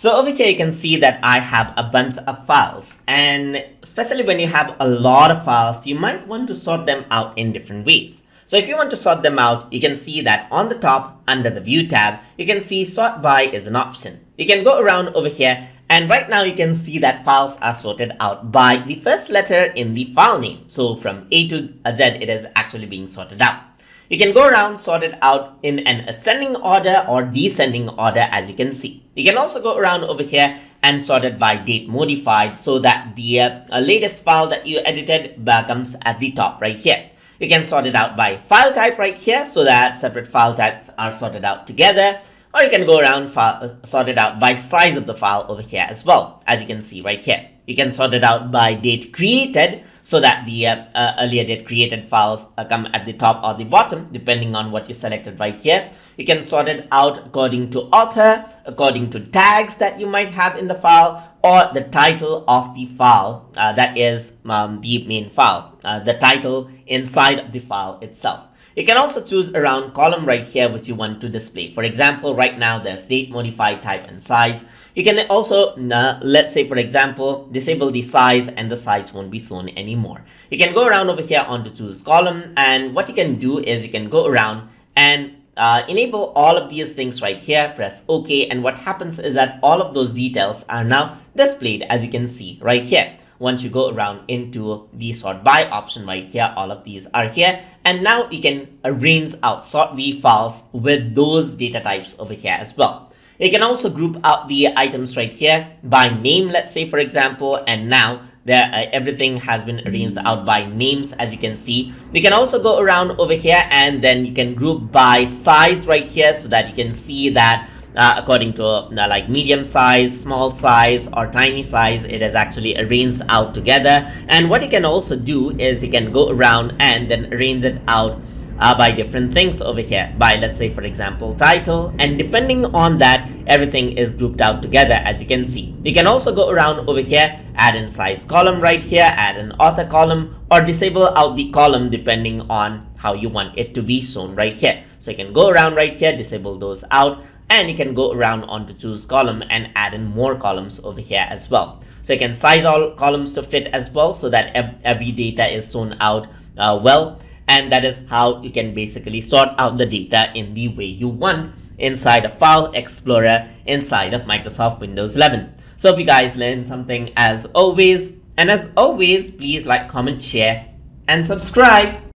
So over here you can see that I have a bunch of files and especially when you have a lot of files you might want to sort them out in different ways. So if you want to sort them out you can see that on the top under the view tab you can see sort by is an option. You can go around over here and right now you can see that files are sorted out by the first letter in the file name. So from A to Z it is actually being sorted out. You can go around sort it out in an ascending order or descending order as you can see. You can also go around over here and sort it by date modified so that the uh, latest file that you edited comes at the top right here. You can sort it out by file type right here so that separate file types are sorted out together or you can go around file, sort it out by size of the file over here as well as you can see right here. You can sort it out by date created so that the uh, uh, earlier date created files uh, come at the top or the bottom depending on what you selected right here. You can sort it out according to author, according to tags that you might have in the file or the title of the file that is um, the main file, the title inside of the file itself. You can also choose around column right here which you want to display. For example, right now there's date modified type and size. You can also, uh, let's say for example, disable the size and the size won't be shown anymore. You can go around over here on to choose column and what you can do is you can go around and uh, enable all of these things right here, press OK and what happens is that all of those details are now displayed as you can see right here. Once you go around into the sort by option right here all of these are here. And now you can arrange out sort the files with those data types over here as well you can also group out the items right here by name, let's say, for example, and now there uh, everything has been arranged out by names as you can see. We can also go around over here and then you can group by size right here so that you can see that uh, according to uh, like medium size small size or tiny size it is actually arranged out together. And what you can also do is you can go around and then arrange it out uh, by different things over here. By let's say for example title and depending on that everything is grouped out together as you can see. You can also go around over here add in size column right here add an author column or disable out the column depending on how you want it to be shown right here. So you can go around right here disable those out and you can go around on to choose column and add in more columns over here as well. So you can size all columns to fit as well so that every data is shown out uh, well and that is how you can basically sort out the data in the way you want inside a file explorer inside of Microsoft Windows 11. So if you guys learned something as always, and as always, please like, comment, share, and subscribe.